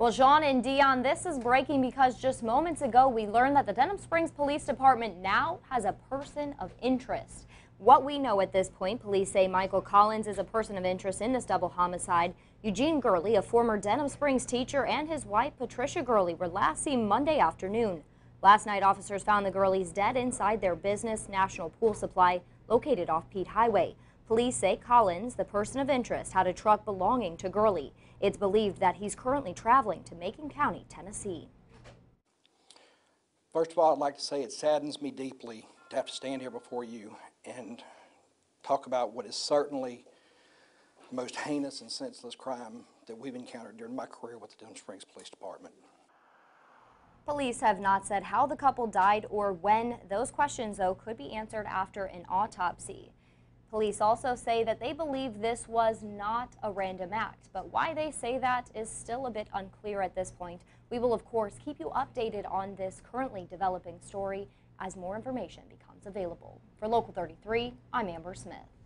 Well, Sean and Dion, this is breaking because just moments ago we learned that the Denham Springs Police Department now has a person of interest. What we know at this point, police say Michael Collins is a person of interest in this double homicide. Eugene Gurley, a former Denham Springs teacher, and his wife Patricia Gurley were last seen Monday afternoon. Last night, officers found the Gurleys dead inside their business, National Pool Supply, located off Pete Highway. Police say Collins, the person of interest, had a truck belonging to Gurley. It's believed that he's currently traveling to Macon County, Tennessee. First of all, I'd like to say it saddens me deeply to have to stand here before you and talk about what is certainly the most heinous and senseless crime that we've encountered during my career with the Denham Springs Police Department. Police have not said how the couple died or when. Those questions, though, could be answered after an autopsy. Police also say that they believe this was not a random act, but why they say that is still a bit unclear at this point. We will, of course, keep you updated on this currently developing story as more information becomes available. For Local 33, I'm Amber Smith.